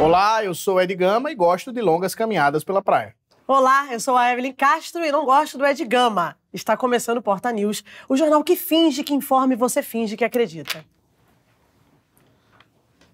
Olá, eu sou Ed Gama e gosto de longas caminhadas pela praia. Olá, eu sou a Evelyn Castro e não gosto do Ed Gama. Está começando o Porta News, o jornal que finge que informa e você finge que acredita.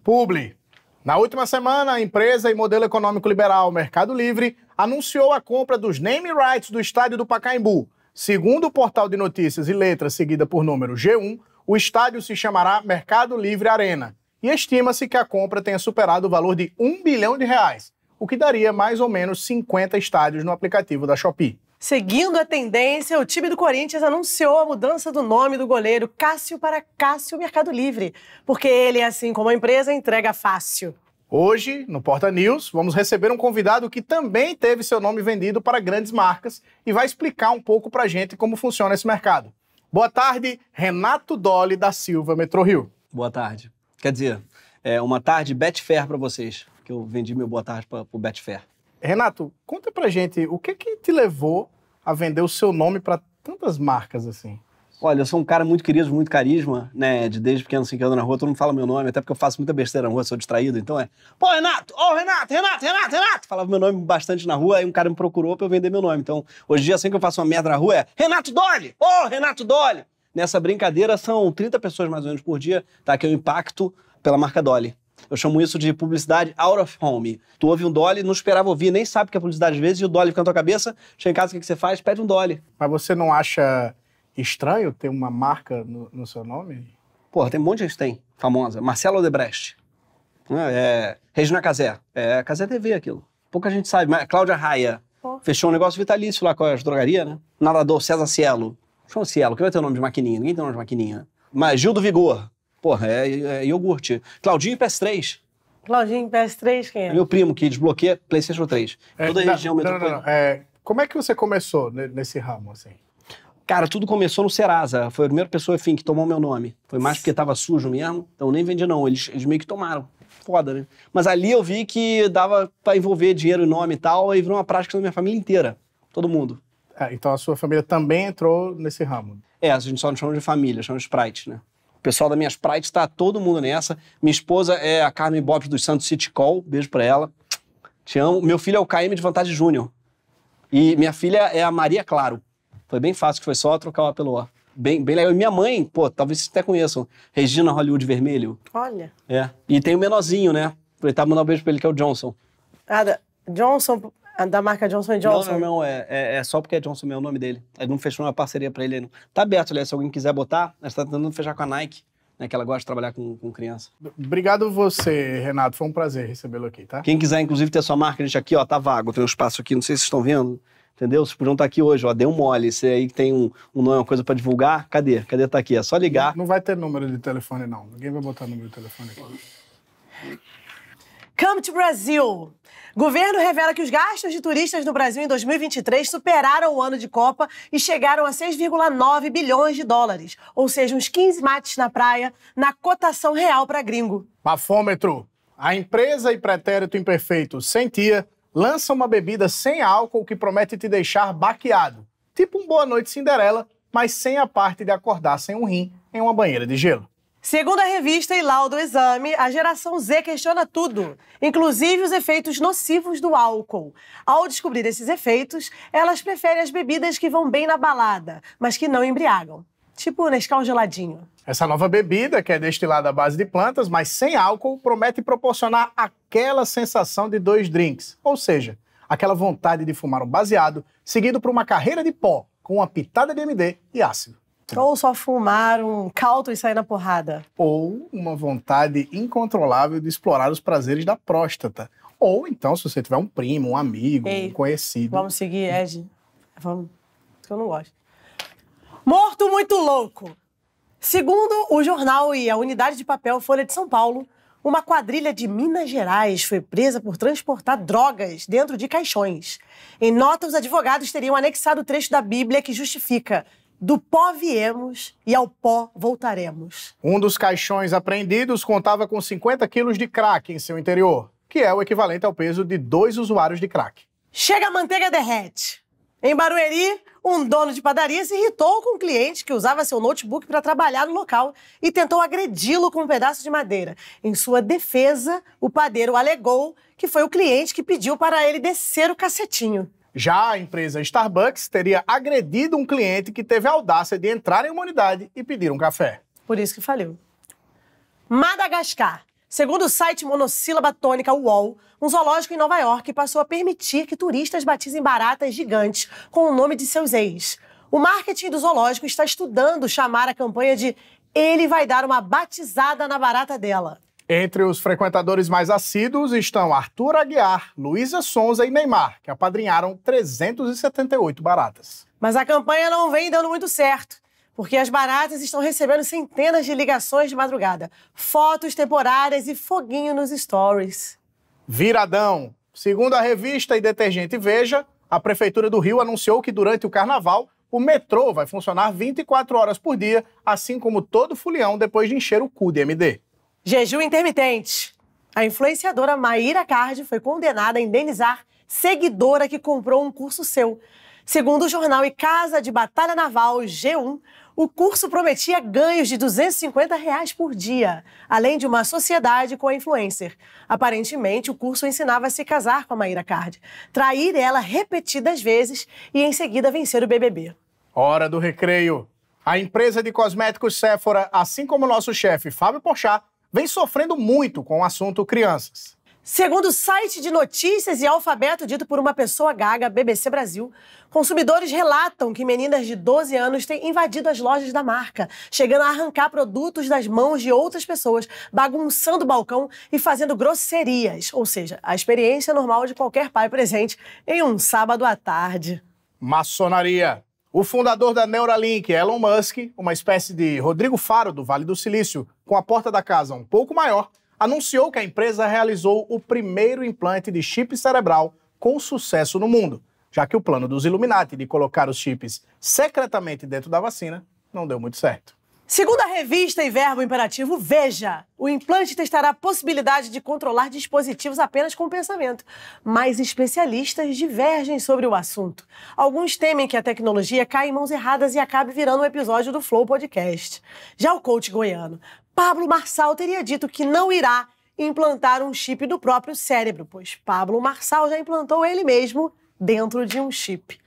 Publi. Na última semana, a empresa e modelo econômico liberal Mercado Livre anunciou a compra dos name rights do estádio do Pacaembu. Segundo o portal de notícias e letras seguida por número G1, o estádio se chamará Mercado Livre Arena e estima-se que a compra tenha superado o valor de um bilhão de reais, o que daria mais ou menos 50 estádios no aplicativo da Shopee. Seguindo a tendência, o time do Corinthians anunciou a mudança do nome do goleiro Cássio para Cássio Mercado Livre, porque ele, assim como a empresa, entrega fácil. Hoje, no Porta News, vamos receber um convidado que também teve seu nome vendido para grandes marcas e vai explicar um pouco para a gente como funciona esse mercado. Boa tarde, Renato Dolly da Silva Metro Rio. Boa tarde. Quer dizer, é uma tarde Betfair para vocês, que eu vendi meu boa tarde para o Betfair. Renato, conta pra gente o que que te levou a vender o seu nome para tantas marcas assim? Olha, eu sou um cara muito querido, muito carisma, né? De desde pequeno assim que ando na rua, todo mundo fala meu nome, até porque eu faço muita besteira na rua, sou distraído, então é. Pô, Renato! Ô, oh, Renato, Renato, Renato, Renato! Falava meu nome bastante na rua, aí um cara me procurou pra eu vender meu nome. Então, hoje em dia, assim que eu faço uma merda na rua, é Renato Dolly! Ô, oh, Renato Dolly! Nessa brincadeira são 30 pessoas mais ou menos por dia, tá? Que é o impacto pela marca Dolly. Eu chamo isso de publicidade out of home. Tu ouve um Dolly, não esperava ouvir, nem sabe que é publicidade às vezes, e o Dolly fica na tua cabeça, chega em casa, o que, que você faz? Pede um Dolly. Mas você não acha estranho ter uma marca no, no seu nome? Porra, tem um monte de gente tem, famosa. Marcelo Odebrecht. É, Regina Casé. É Casé TV aquilo. Pouca gente sabe. Mas Cláudia Raia. Fechou um negócio vitalício lá com as drogarias, né? Nadador César Cielo. Chama Cielo. Quem vai ter o nome de maquininha? Ninguém tem o nome de maquininha. Mas Gil do Vigor. Porra, é, é iogurte. Claudinho PS3. Claudinho PS3, quem é? Meu primo que desbloqueia PlayStation 3. É, Toda a região metropolitana. É, como é que você começou nesse ramo, assim? Cara, tudo começou no Serasa. Foi a primeira pessoa, enfim, que tomou meu nome. Foi mais porque tava sujo mesmo. Então nem vendi, não. Eles, eles meio que tomaram. Foda, né? Mas ali eu vi que dava para envolver dinheiro e nome e tal, e virou uma prática da minha família inteira. Todo mundo. É, então a sua família também entrou nesse ramo? É, a gente só não chama de família, chama de Sprite, né? O pessoal da minha Sprite tá todo mundo nessa. Minha esposa é a Carmen Bob dos Santos City Call. Beijo pra ela. Te amo. Meu filho é o KM de Vantagem Júnior. E minha filha é a Maria Claro. Foi bem fácil, que foi só trocar o pelo Bem, bem legal. E minha mãe, pô, talvez vocês até conheçam, Regina Hollywood Vermelho. Olha. É. E tem o menorzinho, né? Aproveitar e mandar um beijo pra ele, que é o Johnson. Ah, da Johnson, da marca Johnson Johnson? Não, não, não. É, é, é, só porque é Johnson, é o nome dele. Ele não fechou uma parceria pra ele. Não. Tá aberto, aliás, se alguém quiser botar. A gente tá tentando fechar com a Nike. Né, que ela gosta de trabalhar com, com criança. Obrigado você, Renato. Foi um prazer recebê-lo aqui, tá? Quem quiser, inclusive, ter sua marca, a gente aqui, ó, tá vago. Tem um espaço aqui, não sei se vocês estão vendo. Entendeu? Vocês podiam estar aqui hoje, ó, deu um mole. Você aí que tem um, um nome, uma coisa para divulgar, cadê? Cadê tá aqui? É só ligar. Não, não, vai ter número de telefone, não. Ninguém vai botar número de telefone aqui. Come to Brasil! Governo revela que os gastos de turistas no Brasil em 2023 superaram o ano de Copa e chegaram a 6,9 bilhões de dólares, ou seja, uns 15 mates na praia, na cotação real para gringo. Bafômetro. A empresa e pretérito imperfeito sentia lança uma bebida sem álcool que promete te deixar baqueado. Tipo um Boa Noite Cinderela, mas sem a parte de acordar sem um rim em uma banheira de gelo. Segundo a revista e laudo exame, a geração Z questiona tudo, inclusive os efeitos nocivos do álcool. Ao descobrir esses efeitos, elas preferem as bebidas que vão bem na balada, mas que não embriagam. Tipo Nescau geladinho. Essa nova bebida, que é destilada à base de plantas, mas sem álcool, promete proporcionar aquela sensação de dois drinks. Ou seja, aquela vontade de fumar um baseado, seguido por uma carreira de pó, com uma pitada de MD e ácido. Ou só fumar um caldo e sair na porrada. Ou uma vontade incontrolável de explorar os prazeres da próstata. Ou então, se você tiver um primo, um amigo, Ei, um conhecido. Vamos seguir, Ed. Vamos. Que eu não gosto. Morto muito louco. Segundo o jornal e a unidade de papel Folha de São Paulo, uma quadrilha de Minas Gerais foi presa por transportar drogas dentro de caixões. Em nota, os advogados teriam anexado o trecho da Bíblia que justifica do pó viemos e ao pó voltaremos. Um dos caixões apreendidos contava com 50 quilos de crack em seu interior, que é o equivalente ao peso de dois usuários de crack. Chega a manteiga derrete. Em Barueri, um dono de padaria se irritou com um cliente que usava seu notebook para trabalhar no local e tentou agredi-lo com um pedaço de madeira. Em sua defesa, o padeiro alegou que foi o cliente que pediu para ele descer o cacetinho. Já a empresa Starbucks teria agredido um cliente que teve a audácia de entrar em uma unidade e pedir um café. Por isso que faliu. Madagascar. Segundo o site monossílaba tônica UOL, um zoológico em Nova York passou a permitir que turistas batizem baratas gigantes com o nome de seus ex. O marketing do zoológico está estudando chamar a campanha de Ele vai dar uma batizada na barata dela. Entre os frequentadores mais assíduos estão Arthur Aguiar, Luísa Sonza e Neymar, que apadrinharam 378 baratas. Mas a campanha não vem dando muito certo porque as baratas estão recebendo centenas de ligações de madrugada, fotos temporárias e foguinho nos stories. Viradão. Segundo a revista e detergente Veja, a Prefeitura do Rio anunciou que durante o carnaval o metrô vai funcionar 24 horas por dia, assim como todo fulião depois de encher o cu de MD. Jejum intermitente. A influenciadora Maíra Card foi condenada a indenizar seguidora que comprou um curso seu. Segundo o jornal e Casa de Batalha Naval G1, o curso prometia ganhos de 250 reais por dia, além de uma sociedade com a influencer. Aparentemente, o curso ensinava a se casar com a Maíra Card, trair ela repetidas vezes e em seguida vencer o BBB. Hora do recreio. A empresa de cosméticos Sephora, assim como nosso chefe Fábio Porchat, vem sofrendo muito com o assunto crianças. Segundo o site de notícias e alfabeto dito por uma pessoa gaga, BBC Brasil, consumidores relatam que meninas de 12 anos têm invadido as lojas da marca, chegando a arrancar produtos das mãos de outras pessoas, bagunçando o balcão e fazendo grosserias, ou seja, a experiência normal de qualquer pai presente em um sábado à tarde. Maçonaria. O fundador da Neuralink, Elon Musk, uma espécie de Rodrigo Faro do Vale do Silício, com a porta da casa um pouco maior, anunciou que a empresa realizou o primeiro implante de chip cerebral com sucesso no mundo, já que o plano dos Illuminati de colocar os chips secretamente dentro da vacina não deu muito certo. Segundo a revista e verbo imperativo Veja, o implante testará a possibilidade de controlar dispositivos apenas com o pensamento. Mas especialistas divergem sobre o assunto. Alguns temem que a tecnologia caia em mãos erradas e acabe virando um episódio do Flow Podcast. Já o coach goiano Pablo Marçal teria dito que não irá implantar um chip do próprio cérebro, pois Pablo Marçal já implantou ele mesmo dentro de um chip.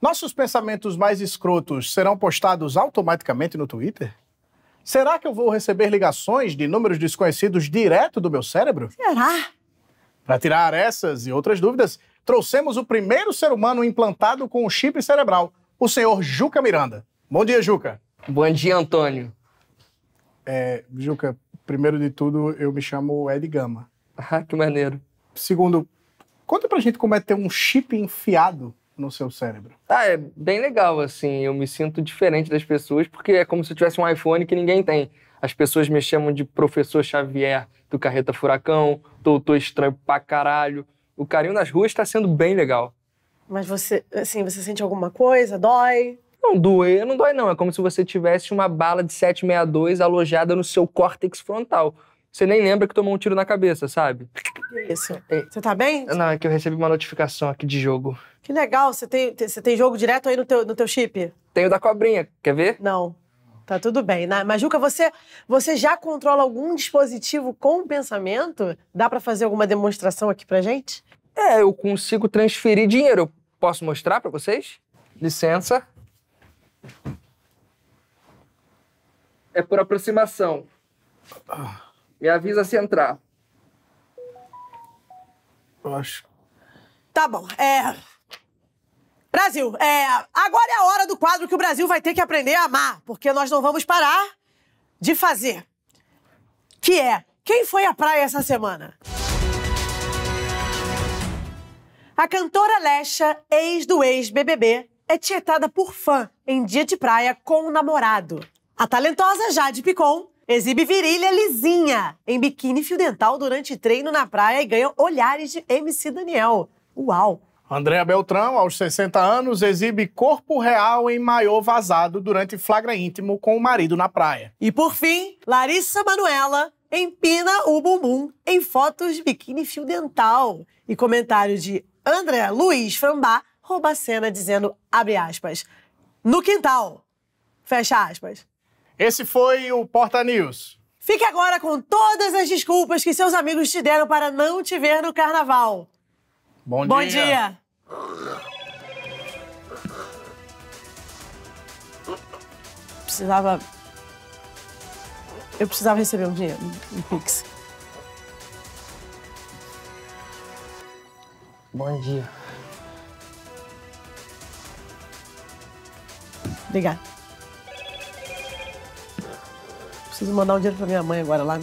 Nossos pensamentos mais escrotos serão postados automaticamente no Twitter? Será que eu vou receber ligações de números desconhecidos direto do meu cérebro? Será? Para tirar essas e outras dúvidas, trouxemos o primeiro ser humano implantado com um chip cerebral, o senhor Juca Miranda. Bom dia, Juca. Bom dia, Antônio. É, Juca, primeiro de tudo, eu me chamo Ed Gama. Ah, que maneiro. Segundo, conta pra gente como é ter um chip enfiado no seu cérebro. Ah, é bem legal, assim. Eu me sinto diferente das pessoas, porque é como se eu tivesse um iPhone que ninguém tem. As pessoas me chamam de professor Xavier do Carreta Furacão, doutor estranho pra caralho. O carinho nas ruas tá sendo bem legal. Mas você, assim, você sente alguma coisa? Dói? Não, doer não dói, não. É como se você tivesse uma bala de 762 alojada no seu córtex frontal. Você nem lembra que tomou um tiro na cabeça, sabe? Isso. Você tá bem? Não, é que eu recebi uma notificação aqui de jogo. Que legal. Você tem, você tem jogo direto aí no teu, no teu chip? Tenho da cobrinha. Quer ver? Não. Tá tudo bem. Né? Mas, Juca, você, você já controla algum dispositivo com pensamento? Dá para fazer alguma demonstração aqui pra gente? É, eu consigo transferir dinheiro. Eu posso mostrar para vocês? Licença. É por aproximação. Me avisa se entrar. Eu acho. Tá bom. É. Brasil, é, agora é a hora do quadro que o Brasil vai ter que aprender a amar, porque nós não vamos parar de fazer. Que é Quem foi à praia essa semana? A cantora Lesha, ex do ex-BBB, é tietada por fã em dia de praia com o namorado. A talentosa Jade Picon exibe virilha lisinha em biquíni fio dental durante treino na praia e ganha olhares de MC Daniel. Uau! Andréa Beltrão, aos 60 anos, exibe corpo real em maiô vazado durante flagra íntimo com o marido na praia. E por fim, Larissa Manuela empina o bumbum em fotos de biquíni fio dental. E comentário de André Luiz Frambá rouba a cena dizendo, abre aspas, no quintal, fecha aspas. Esse foi o Porta News. Fique agora com todas as desculpas que seus amigos te deram para não te ver no carnaval. Bom, Bom dia. dia. Precisava. Eu precisava receber um dinheiro, um Pix. Bom dia. Obrigada. Preciso mandar um dinheiro pra minha mãe agora lá.